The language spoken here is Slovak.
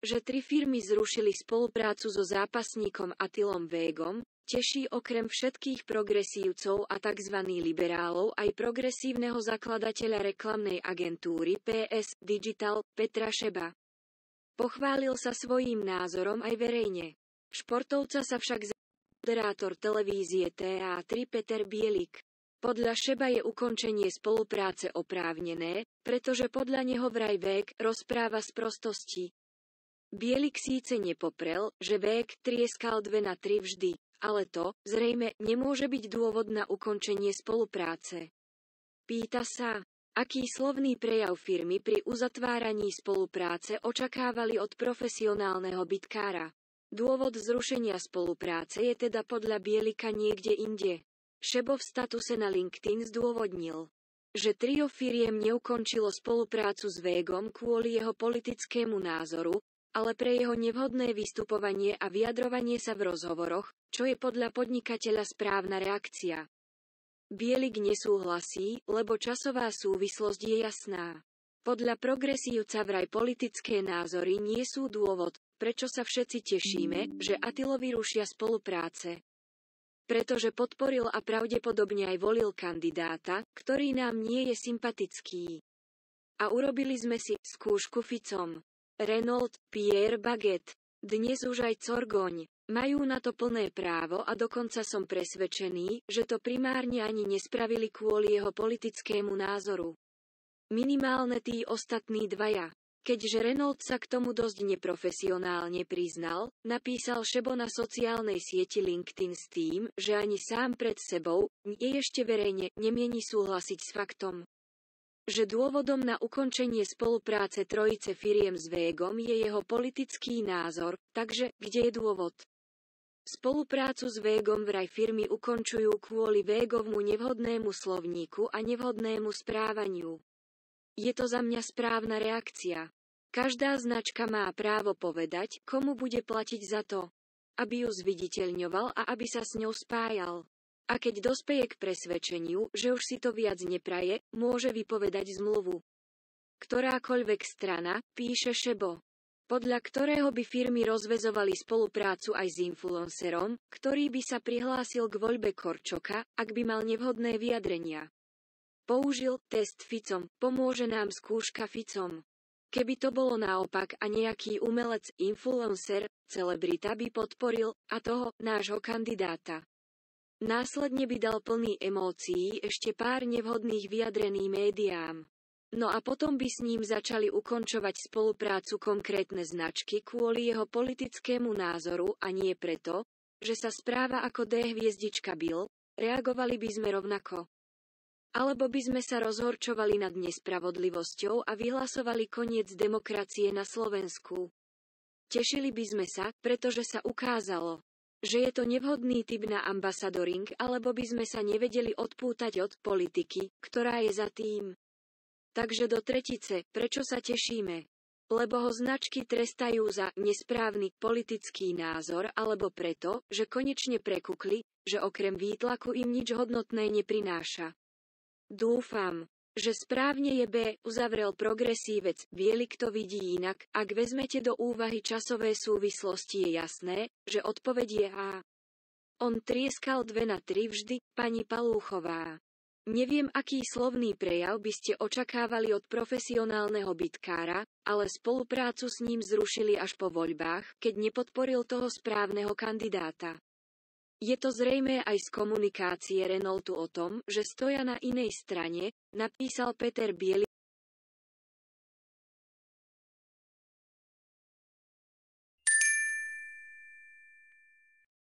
že tri firmy zrušili spoluprácu so zápasníkom Atilom Végom, teší okrem všetkých progresívcov a tzv. liberálov aj progresívneho zakladateľa reklamnej agentúry PS Digital Petra Šeba. Pochválil sa svojím názorom aj verejne. Športovca sa však moderátor televízie TA3 Peter Bielik. Podľa Šeba je ukončenie spolupráce oprávnené, pretože podľa neho vraj Vék rozpráva z prostosti. Bielik síce nepoprel, že Vék trieskal dve na tri vždy, ale to, zrejme, nemôže byť dôvod na ukončenie spolupráce. Pýta sa, aký slovný prejav firmy pri uzatváraní spolupráce očakávali od profesionálneho bitkára. Dôvod zrušenia spolupráce je teda podľa Bielika niekde inde. Šebo v statuse na LinkedIn zdôvodnil, že trio firiem neukončilo spoluprácu s Végom kvôli jeho politickému názoru, ale pre jeho nevhodné vystupovanie a vyjadrovanie sa v rozhovoroch, čo je podľa podnikateľa správna reakcia. Bielik nesúhlasí, lebo časová súvislosť je jasná. Podľa progresívca vraj politické názory nie sú dôvod, prečo sa všetci tešíme, že Atilovi rušia spolupráce. Pretože podporil a pravdepodobne aj volil kandidáta, ktorý nám nie je sympatický. A urobili sme si skúšku Ficom. Renault, Pierre Baguette, dnes už aj Corgoň, majú na to plné právo a dokonca som presvedčený, že to primárne ani nespravili kvôli jeho politickému názoru. Minimálne tí ostatní dvaja, Keďže Renault sa k tomu dosť neprofesionálne priznal, napísal Šebo na sociálnej sieti LinkedIn s tým, že ani sám pred sebou, nie ešte verejne, nemieni súhlasiť s faktom, že dôvodom na ukončenie spolupráce trojice firiem s Végom je jeho politický názor, takže, kde je dôvod? Spoluprácu s Végom vraj firmy ukončujú kvôli Végovmu nevhodnému slovníku a nevhodnému správaniu. Je to za mňa správna reakcia. Každá značka má právo povedať, komu bude platiť za to, aby ju zviditeľňoval a aby sa s ňou spájal. A keď dospeje k presvedčeniu, že už si to viac nepraje, môže vypovedať zmluvu. Ktorákoľvek strana, píše Šebo, podľa ktorého by firmy rozvezovali spoluprácu aj s influencerom, ktorý by sa prihlásil k voľbe Korčoka, ak by mal nevhodné vyjadrenia. Použil test Ficom, pomôže nám skúška Ficom. Keby to bolo naopak a nejaký umelec, influencer, celebrita by podporil, a toho, nášho kandidáta. Následne by dal plný emócií ešte pár nevhodných vyjadrený médiám. No a potom by s ním začali ukončovať spoluprácu konkrétne značky kvôli jeho politickému názoru a nie preto, že sa správa ako D hviezdička Bill, reagovali by sme rovnako. Alebo by sme sa rozhorčovali nad nespravodlivosťou a vyhlasovali koniec demokracie na Slovensku. Tešili by sme sa, pretože sa ukázalo, že je to nevhodný typ na ambasadoring, alebo by sme sa nevedeli odpútať od politiky, ktorá je za tým. Takže do tretice, prečo sa tešíme? Lebo ho značky trestajú za nesprávny politický názor alebo preto, že konečne prekukli, že okrem výtlaku im nič hodnotné neprináša. Dúfam, že správne je B, uzavrel progresívec, Bielik to vidí inak, ak vezmete do úvahy časové súvislosti je jasné, že odpoveď je A. On trieskal dve na tri vždy, pani Palúchová. Neviem, aký slovný prejav by ste očakávali od profesionálneho bitkára, ale spoluprácu s ním zrušili až po voľbách, keď nepodporil toho správneho kandidáta. Je to zrejmé aj z komunikácie Renaultu o tom, že stoja na inej strane, napísal Peter Bieli